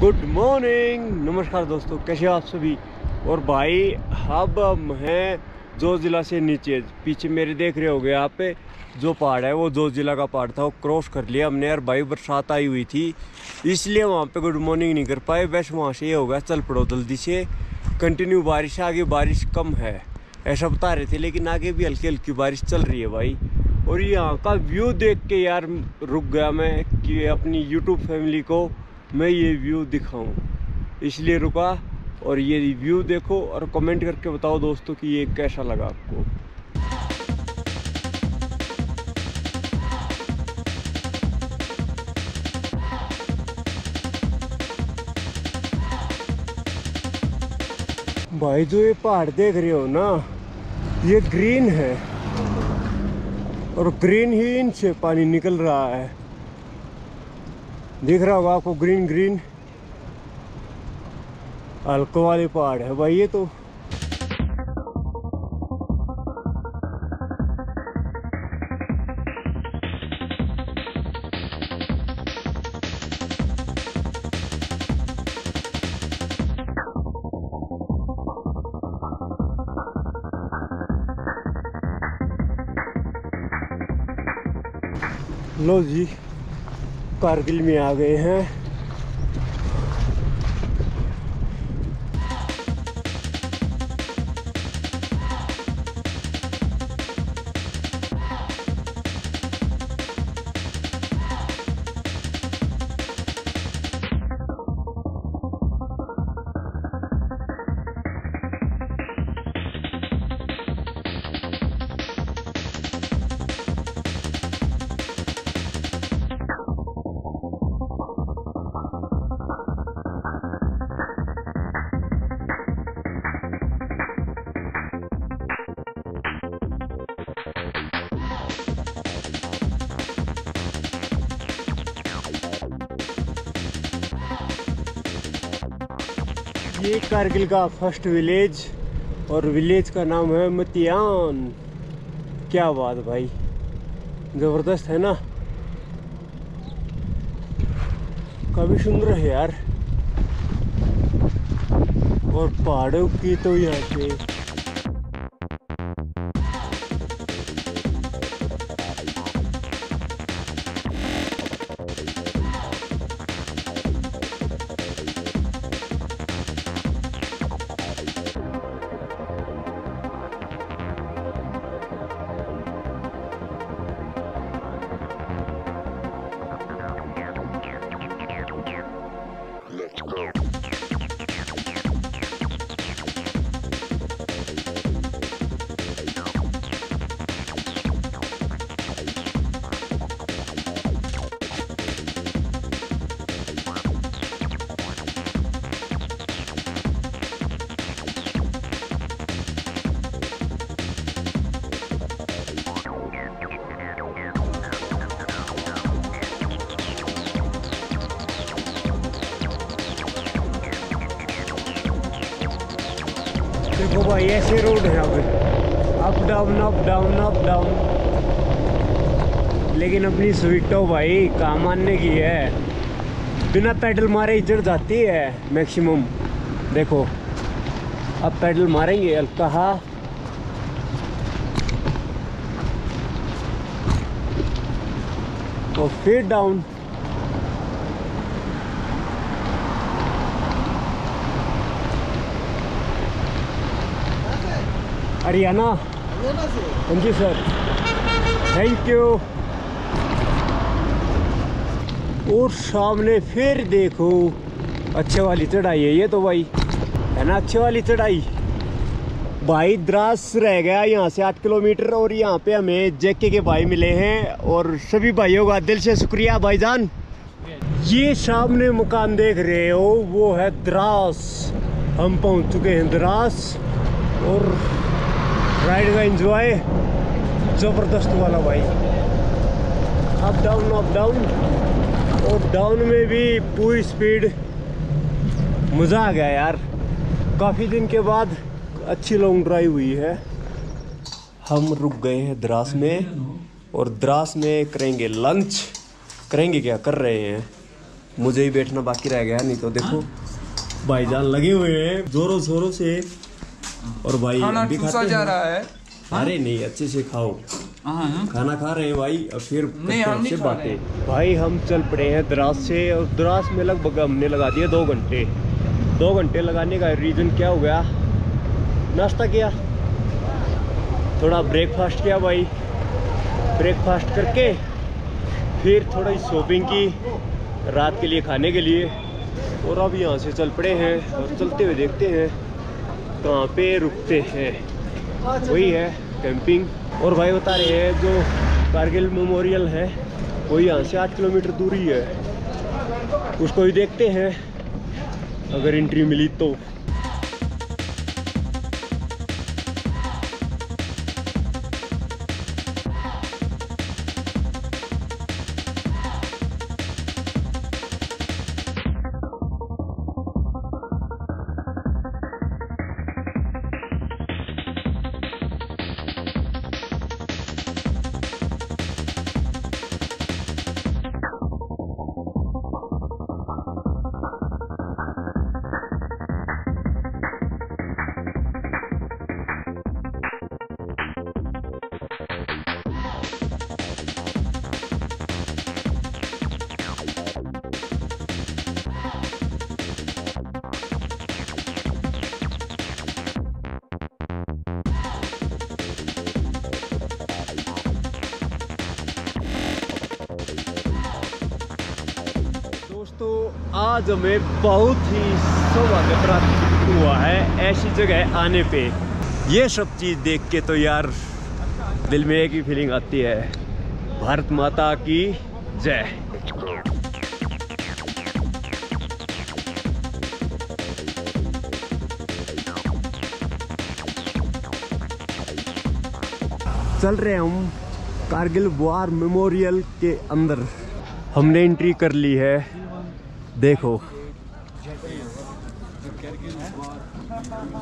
Good morning. नमस्कार दोस्तों, कैसे हो आप सभी? और भाई अब हम हैं जो ज़िला से नीचे। पीछे मेरे देख रहे होगे आप पे, जो पहाड़ है, वो जो ज़िला का पहाड़ था, वो क्रॉस कर लिया हमने यार। भाई, बरसात आई हुई थी, इसलिए वहाँ पे गुड मॉर्निंग नहीं कर पाए। वैसे वहाँ से ये हो गया, चल पड़ो जल्दी से। कंटिन्यू बारिश, आगे बारिश कम है। ऐसा बता रहे थे, लेकिन आगे भी हल्की हल्की बारिश चल रही है भाई। और यहाँ का व्यू देख के यार रुक गया मैं कि अपनी यूट्यूब फैमिली को मैं ये व्यू दिखाऊँ। इसलिए रुका और ये व्यू देखो और कमेंट करके बताओ दोस्तों कि ये कैसा लगा आपको। भाई, जो ये पहाड़ देख रहे हो ना, ये ग्रीन है और ग्रीन ही इनसे पानी निकल रहा है। दिख रहा होगा आपको ग्रीन ग्रीन हल्को वाले पहाड़ है। भाई ये तो लो जी। कारगिल में आ गए हैं। ये कारगिल का फ़र्स्ट विलेज और विलेज का नाम है मतियान। क्या बात भाई, ज़बरदस्त है ना? काफ़ी सुंदर है यार। और पहाड़ों की तो यहाँ पे देखो भाई, ऐसे रोड है अब up down up down up down लेकिन अपनी स्वीटो भाई, काम मानने की है। बिना पैडल मारे इधर जाती है मैक्सिमम देखो, अब पैडल मारेंगे, हल्का हा। और फिर डाउन हरियाणा। हाँ जी सर। Thank you. और सामने फिर देखो, अच्छे वाली चढ़ाई है ये तो भाई। है ना, अच्छे वाली चढ़ाई? भाई द्रास रह गया यहाँ से आठ किलोमीटर और यहाँ पे हमें जेके के भाई मिले हैं और सभी भाइयों का दिल से शुक्रिया, भाईजान। ये सामने मकान देख रहे हो, वो है द्रास हम पहुँच चुके हैं द्रास और राइड का एंजॉय ज़बरदस्त वाला भाई। अप डाउन अप डाउन और डाउन में भी पूरी स्पीड मज़ा आ गया यार। काफ़ी दिन के बाद अच्छी लॉन्ग ड्राइव हुई है। हम रुक गए हैं द्रास में। और द्रास में करेंगे लंच करेंगे क्या? कर रहे हैं। मुझे ही बैठना बाकी रह गया, नहीं तो देखो। भाईजान लगे हुए हैं। जोरों शोरों से और भाई खाना भी ठूसा खाते जा रहा है। अरे नहीं अच्छे से खाओ। हाँ हाँ। खाना खा रहे हैं भाई और फिर से बातें भाई हम चल पड़े हैं द्रास से और द्रास में लगभग हमने लगा दिया दो घंटे। दो घंटे लगाने का रीज़न क्या हो गया? नाश्ता किया। थोड़ा ब्रेकफास्ट किया भाई। ब्रेकफास्ट करके फिर थोड़ी शॉपिंग की रात के लिए खाने के लिए। और अब यहाँ से चल पड़े हैं और चलते हुए देखते हैं। कहाँ पे रुकते हैं। वही है कैंपिंग और भाई बता रहे हैं, जो कारगिल मेमोरियल है, वो यहाँ से आठ किलोमीटर दूरी है। उसको भी देखते हैं। अगर एंट्री मिली तो। आज हमें बहुत ही सौभाग्य प्राप्त हुआ है, ऐसी जगह आने पे। ये सब चीज़ देख के तो यार दिल में एक ही फीलिंग आती है, भारत माता की जय। चल रहे हम कारगिल वार मेमोरियल के अंदर। हमने एंट्री कर ली है देखो।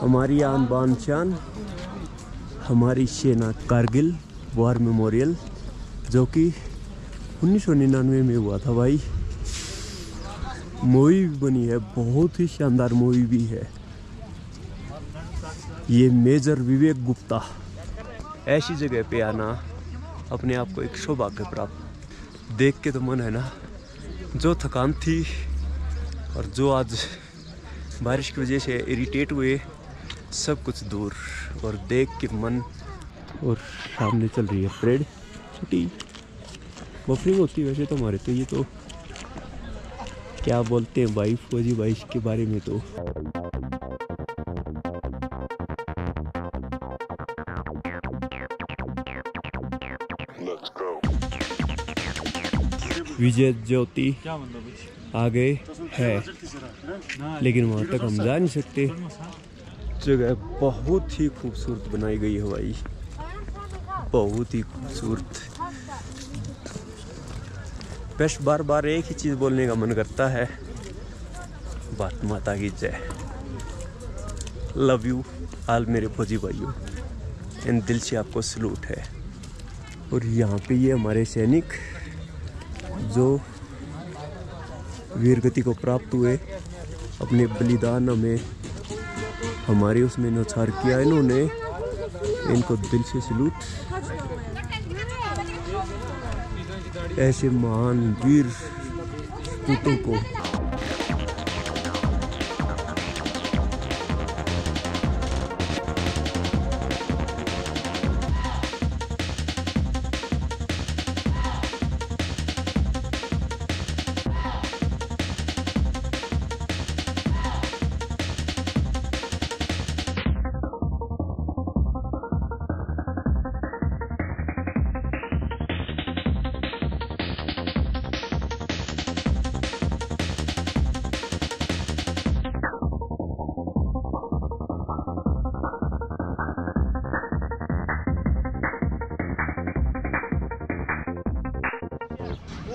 हमारी आन बान शान, हमारी सेना कारगिल वार मेमोरियल, जो कि उन्नीस सौ निन्यानवे में हुआ था भाई। मूवी भी बनी है, बहुत ही शानदार मूवी भी है। ये मेजर विवेक गुप्ता ऐसी जगह पे आना अपने आप को एक सौभाग्य प्राप्त। देख के तो मन है ना, जो थकान थी और जो आज बारिश की वजह से इरिटेट हुए, सब कुछ दूर। और देख के मन और सामने चल रही है परेड। छोटी बफरिंग होती है वैसे तो हमारे तो ये तो क्या बोलते हैं भाई फौजी बाइश के बारे में तो। विजय ज्योति आगे है। लेकिन वहाँ तक हम जा नहीं सकते। जगह बहुत ही खूबसूरत बनाई गई है भाई। बहुत ही खूबसूरत। बस बार बार एक ही चीज़ बोलने का मन करता है। भारत माता की जय। लव यू आल मेरे फौजी भाइयों। इन दिल से आपको सलूट है। और यहाँ पे ये हमारे सैनिक जो वीरगति को प्राप्त हुए, अपने बलिदान में हमारे उसमें नौछार किया। इन्होंने इनको दिल से सलूट। ऐसे महान वीर पूतों को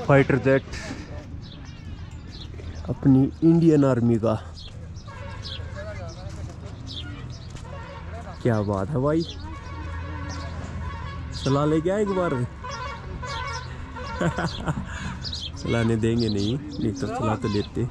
फाइटर जेट, अपनी इंडियन आर्मी का। क्या बात है भाई। चला ले गया एक बार। चलाने देंगे नहीं नहीं तो चला तो लेते।